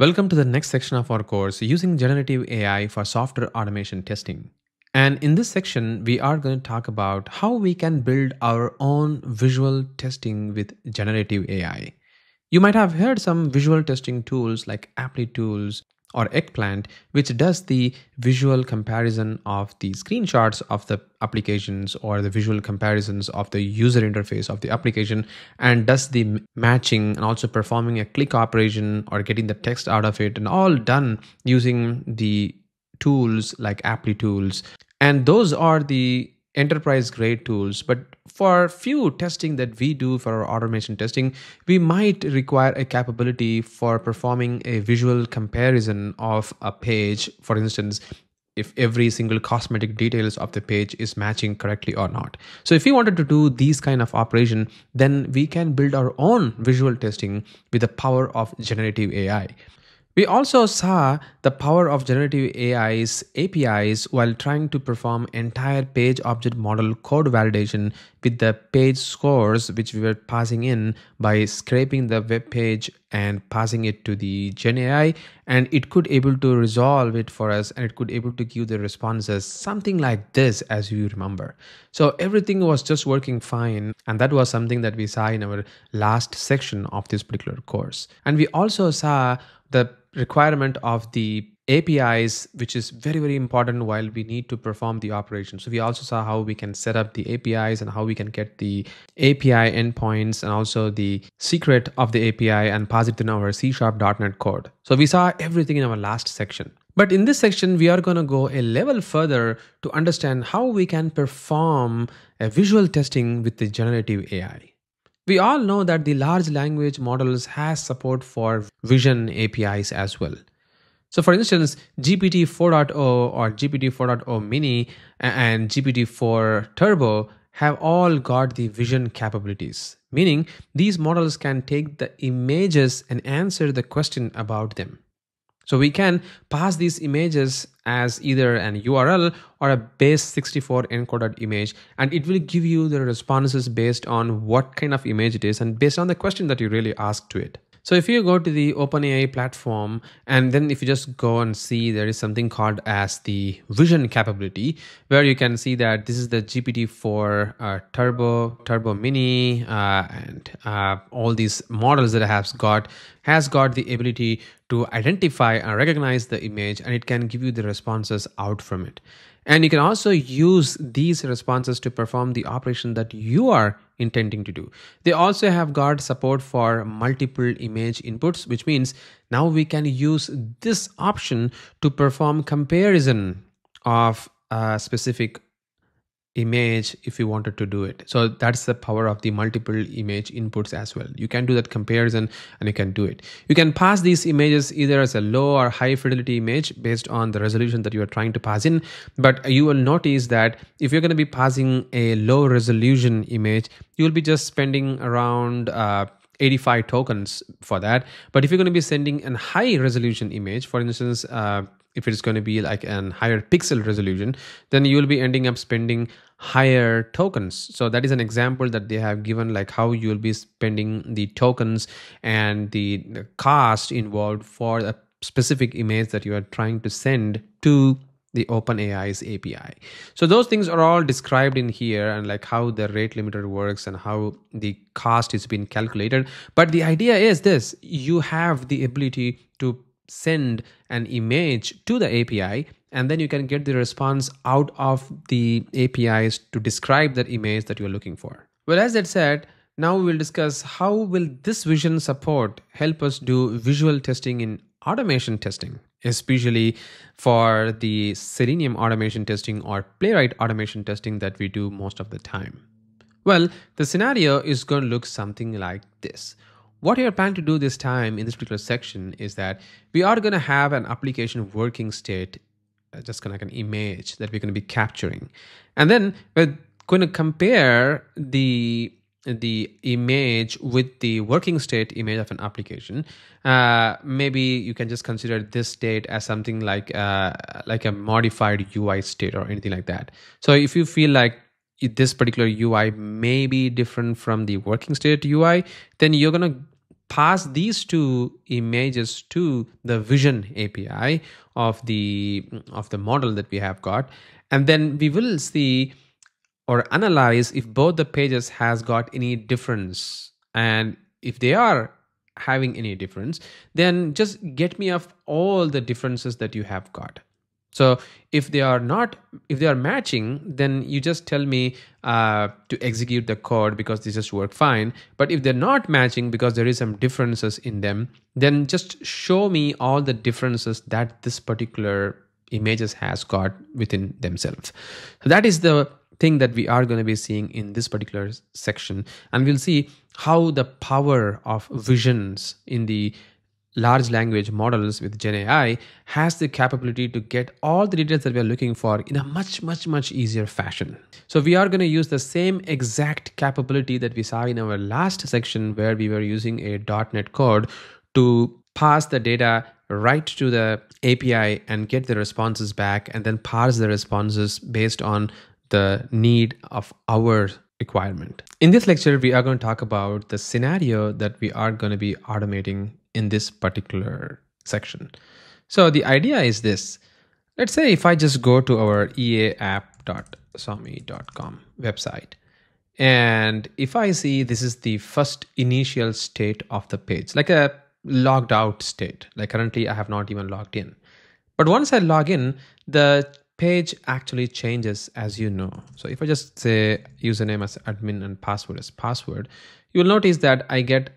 Welcome to the next section of our course using generative AI for software automation testing. And in this section, we are going to talk about how we can build our own visual testing with generative AI. You might have heard some visual testing tools like Applitools or eggplant which does the visual comparison of the screenshots of the applications or the visual comparisons of the user interface of the application and does the matching and also performing a click operation or getting the text out of it and all done using the tools like Applitools. and those are the enterprise grade tools but for few testing that we do for our automation testing we might require a capability for performing a visual comparison of a page. For instance if every single cosmetic details of the page is matching correctly or not. So if we wanted to do these kind of operation then we can build our own visual testing with the power of generative ai we also saw the power of generative AI's APIs while trying to perform entire page object model code validation with the page scores which we were passing in by scraping the web page and passing it to the Gen AI and it could able to resolve it for us and it could able to give the responses something like this as you remember. So everything was just working fine and that was something that we saw in our last section of this particular course. And we also saw the requirement of the APIs, which is very, very important while we need to perform the operation. So we also saw how we can set up the APIs and how we can get the API endpoints and also the secret of the API and pass it in our C Sharp.NET code. So we saw everything in our last section. But in this section, we are going to go a level further to understand how we can perform a visual testing with the generative AI. We all know that the large language models has support for vision APIs as well. So for instance, GPT 4o or GPT 4o mini and GPT 4 turbo have all got the vision capabilities, meaning these models can take the images and answer the question about them. So we can pass these images as either an URL or a base 64 encoded image and it will give you the responses based on what kind of image it is and based on the question that you really ask to it. So if you go to the OpenAI platform and then if you just go and see there is something called as the vision capability where you can see that this is the GPT-4 uh, Turbo, Turbo Mini uh, and uh, all these models that it has got has got the ability to identify and recognize the image and it can give you the responses out from it. And you can also use these responses to perform the operation that you are intending to do. They also have got support for multiple image inputs, which means now we can use this option to perform comparison of a specific image if you wanted to do it. So that's the power of the multiple image inputs as well. You can do that comparison and you can do it. You can pass these images either as a low or high fidelity image based on the resolution that you are trying to pass in. But you will notice that if you're going to be passing a low resolution image you will be just spending around uh, 85 tokens for that. But if you're going to be sending a high resolution image for instance uh, if it's going to be like an higher pixel resolution then you will be ending up spending higher tokens so that is an example that they have given like how you will be spending the tokens and the, cost involved for a specific image that you are trying to send to the OpenAI's API. So those things are all described in here and like how the rate limiter works and how the cost is being calculated. But the idea is this, you have the ability to send an image to the API and then you can get the response out of the APIs to describe that image that you're looking for. Well, as I said, now we will discuss how will this vision support help us do visual testing in automation testing, especially for the Selenium automation testing or Playwright automation testing that we do most of the time. Well, the scenario is going to look something like this. What we are planning to do this time in this particular section is that we are going to have an application working state, uh, just kind of like an image that we're going to be capturing. And then we're going to compare the the image with the working state image of an application uh, maybe you can just consider this state as something like uh, like a modified ui state or anything like that so if you feel like this particular ui may be different from the working state ui then you're going to pass these two images to the vision API of the of the model that we have got. And then we will see or analyze if both the pages has got any difference. And if they are having any difference then just get me of all the differences that you have got so if they are not if they are matching then you just tell me uh, to execute the code because this just work fine. But if they're not matching because there is some differences in them then just show me all the differences that this particular images has got within themselves. So that is the thing that we are going to be seeing in this particular section. And we'll see how the power of visions in the large language models with GenAI has the capability to get all the details that we are looking for in a much, much, much easier fashion. So we are going to use the same exact capability that we saw in our last section where we were using a .NET code to pass the data right to the API and get the responses back and then parse the responses based on the need of our requirement. In this lecture, we are going to talk about the scenario that we are going to be automating in this particular section. So the idea is this. Let's say if I just go to our eaapp.somee.com website, and if I see this is the first initial state of the page, like a logged out state, like currently I have not even logged in. But once I log in, the page actually changes as you know. So if I just say username as admin and password as password, you'll notice that I get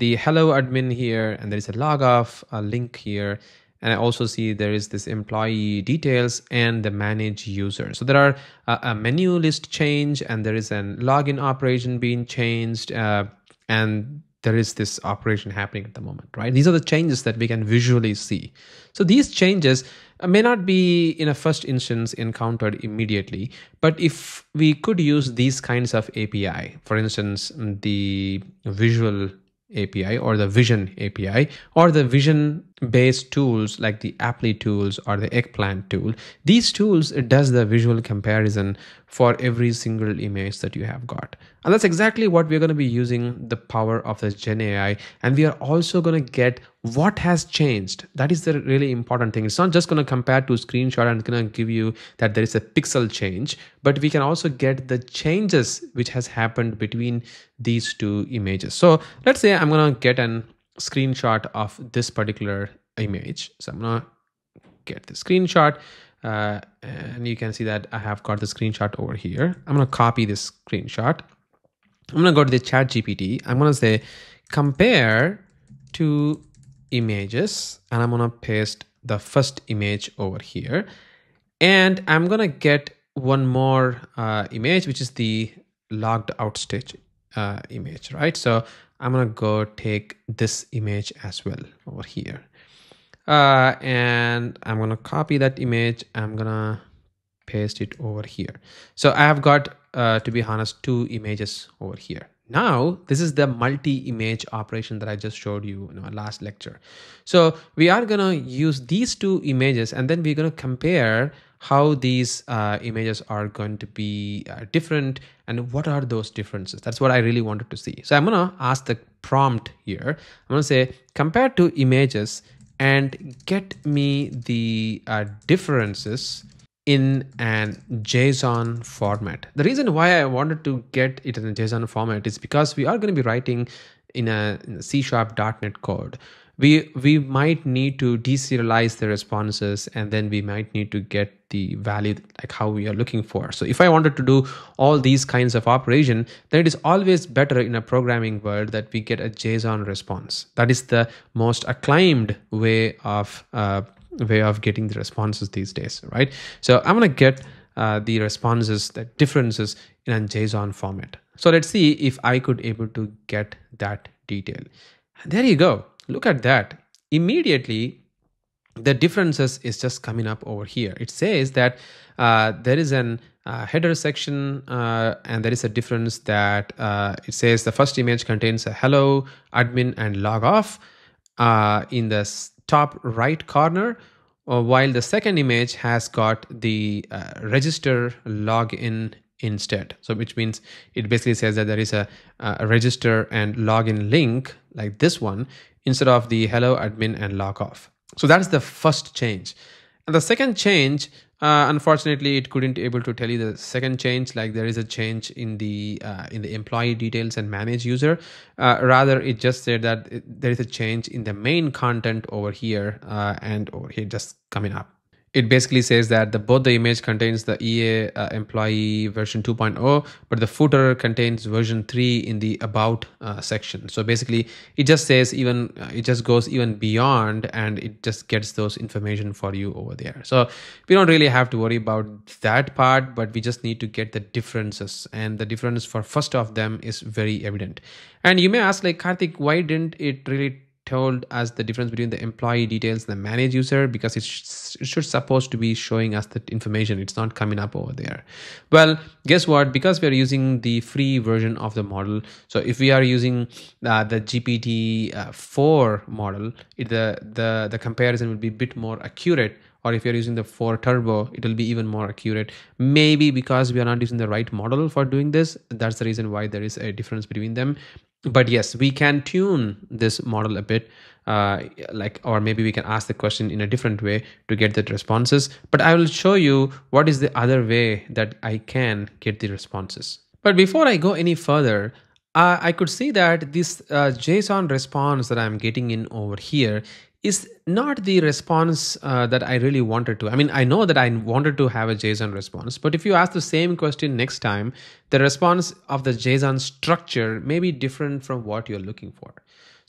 the hello admin here and there is a log off a link here and I also see there is this employee details and the manage user. So there are a, menu list change and there is an login operation being changed uh, and there is this operation happening at the moment, right? These are the changes that we can visually see. So these changes uh, may not be in a first instance encountered immediately, but if we could use these kinds of API, for instance, the visual API or the Vision API or the Vision based tools like the Applitools or the Eggplant tool. These tools it does the visual comparison for every single image that you have got. And that's exactly what we're going to be using the power of the Gen AI. And we are also going to get what has changed. That is the really important thing. It's not just going to compare to screenshot and going to give you that there is a pixel change, but we can also get the changes which has happened between these two images. So let's say I'm going to get an screenshot of this particular image. So I'm going to get the screenshot. Uh, and you can see that I have got the screenshot over here. I'm going to copy this screenshot. I'm going to go to the chat GPT. I'm going to say compare two images and I'm to paste the first image over here. And I'm to get one more uh, image, which is the logged out stage uh, image, right? So I'm to go take this image as well over here. Uh, and I'm to copy that image. I'm to paste it over here. So I have got, uh, to be honest, two images over here. Now, this is the multi-image operation that I just showed you in our last lecture. So we are going to use these two images and then we're going to compare how these uh, images are going to be uh, different and what are those differences. That's what I really wanted to see. So I'm going to ask the prompt here. I'm going to say compare two images and get me the uh, differences in an JSON format. The reason why I wanted to get it in a JSON format is because we are going to be writing in a, in a C sharp .NET code. We, we might need to deserialize the responses and then we might need to get the value like how we are looking for. So if I wanted to do all these kinds of operation, then it is always better in a programming world that we get a JSON response. That is the most acclaimed way of uh, way of getting the responses these days, right? So I'm gonna get uh, the responses, the differences in a JSON format. So let's see if I could able to get that detail. And there you go. Look at that. Immediately, the differences is just coming up over here. It says that uh, there is an uh, header section uh, and there is a difference that uh, it says the first image contains a hello, admin and log off. Uh, in the top right corner, uh, while the second image has got the uh, register login instead. So which means it basically says that there is a, a register and login link like this one instead of the hello admin and log off. So that's the first change. And the second change, uh, unfortunately, it couldn't able to tell you the second change. Like there is a change in the uh, in the employee details and manage user. Uh, rather, it just said that it, there is a change in the main content over here uh, and over here just coming up it basically says that the both the image contains the EA uh, employee version 2.0, but the footer contains version 3 in the about uh, section. So basically, it just says even uh, it just goes even beyond, and it just gets those information for you over there. So we don't really have to worry about that part, but we just need to get the differences, and the difference for first of them is very evident. And you may ask, like Karthik, why didn't it really told us the difference between the employee details and the manage user because it, sh- it should supposed to be showing us the information. It's not coming up over there. Well guess what? Because we are using the free version of the model so if we are using uh, the gpt uh, 4 model it, the the the comparison will be a bit more accurate. Or if you're using the 4 turbo it will be even more accurate. Maybe because we are not using the right model for doing this that's the reason why there is a difference between them but yes we can tune this model a bit uh, like or maybe we can ask the question in a different way to get the responses. But i will show you what is the other way that i can get the responses. But before i go any further uh, i could see that this uh, json response that i'm getting in over here is not the response uh, that I really wanted to. I mean, I know that I wanted to have a JSON response, but if you ask the same question next time, the response of the JSON structure may be different from what you're looking for.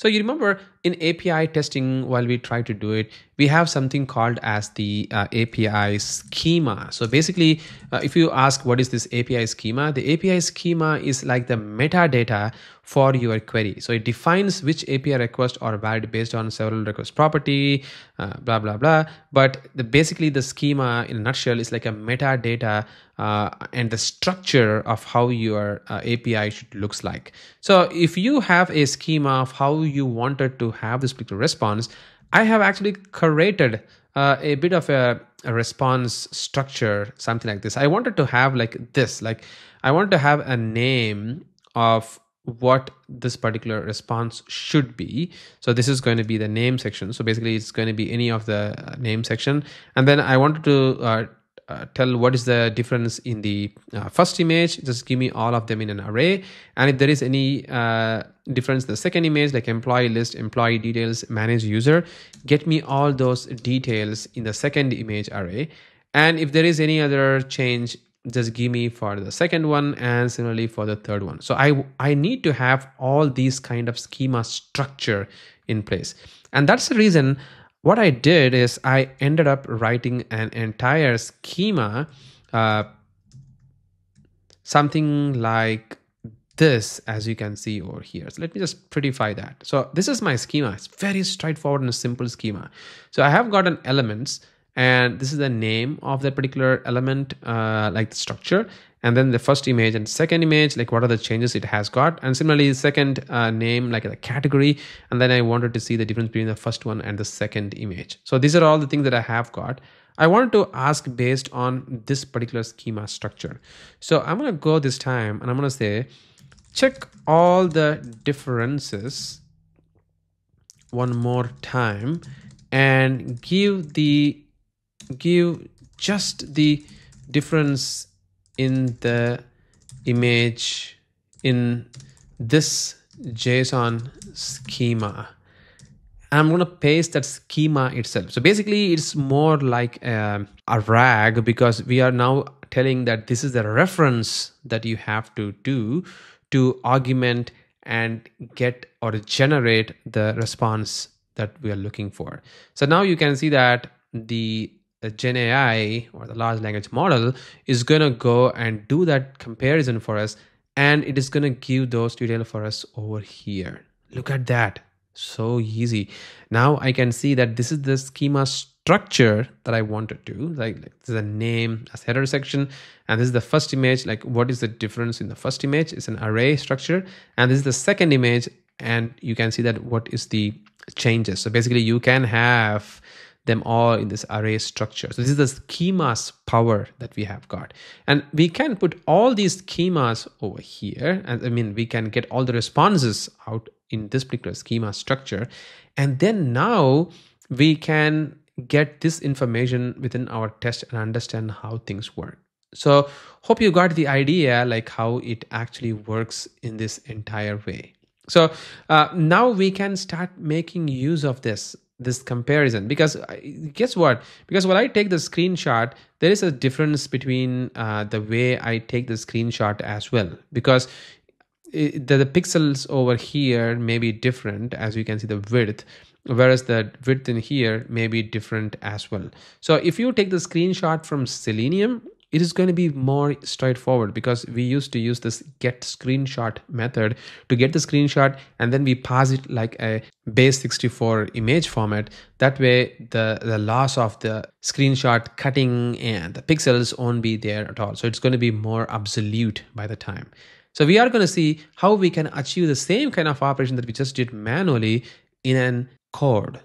So you remember in API testing, while we try to do it, we have something called as the uh, API schema. So basically, uh, if you ask what is this API schema, the API schema is like the metadata for your query. So it defines which API request are valid based on several request property, uh, blah, blah, blah. But the, basically the schema in a nutshell is like a metadata uh, and the structure of how your uh, API should looks like. So if you have a schema of how you wanted to have this particular response, I have actually curated uh, a bit of a, a, response structure, something like this. I wanted to have like this, like I want to have a name of what this particular response should be. So this is going to be the name section. So basically it's going to be any of the uh, name section. And then I wanted to uh, uh, tell what is the difference in the uh, first image just give me all of them in an array and if there is any uh, difference the second image like employee list employee details manage user get me all those details in the second image array and if there is any other change just give me for the second one and similarly for the third one so i i need to have all these kind of schema structure in place and that's the reason what I did is I ended up writing an entire schema, uh, something like this, as you can see over here. So let me just prettify that. So this is my schema. It's very straightforward and simple schema. So I have got an elements and this is the name of that particular element, uh, like the structure. And then the first image and second image like what are the changes it has got. And similarly second uh, name like the category. And then i wanted to see the difference between the first one and the second image. So these are all the things that i have got. I wanted to ask based on this particular schema structure. So i'm going to go this time and i'm going to say check all the differences one more time and give the give just the difference in the image in this JSON schema. I'm going to paste that schema itself. So basically, it's more like a, a, rag because we are now telling that this is the reference that you have to do to augment and get or generate the response that we are looking for. So now you can see that the the Gen AI or the large language model is going to go and do that comparison for us and it is going to give those details for us over here. Look at that. So easy. Now I can see that this is the schema structure that I wanted to like, like this is a name as header section and this is the first image like what is the difference in the first image it's an array structure and this is the second image and you can see that what is the changes so basically you can have them all in this array structure. So this is the schemas power that we have got. And we can put all these schemas over here. And I mean, we can get all the responses out in this particular schema structure. And then now we can get this information within our test and understand how things work. So hope you got the idea like how it actually works in this entire way. So uh, now we can start making use of this this comparison. Because guess what? Because when i take the screenshot there is a difference between uh, the way i take the screenshot as well. Because it, the, the pixels over here may be different as you can see the width whereas the width in here may be different as well. So if you take the screenshot from Selenium, it is going to be more straightforward because we used to use this get screenshot method to get the screenshot and then we pass it like a base 64 image format. That way the the loss of the screenshot cutting and the pixels won't be there at all. So it's going to be more absolute by the time. So we are going to see how we can achieve the same kind of operation that we just did manually in an code.